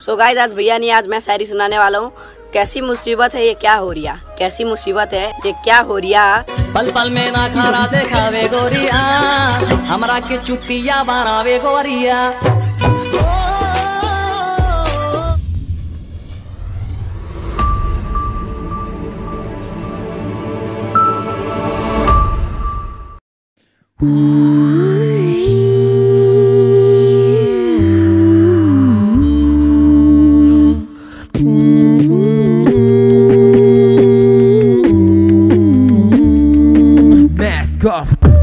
सो so guys आज भैया नहीं आज मैं शायरी सुनाने वाला हूँ। कैसी मुसीबत है ये क्या हो रिया कैसी मुसीबत है ये क्या हो रिया पल पल में ना खारा देखावे गोरिया हमरा के चुतिया बनावे गोरिया। Ooh. Goff.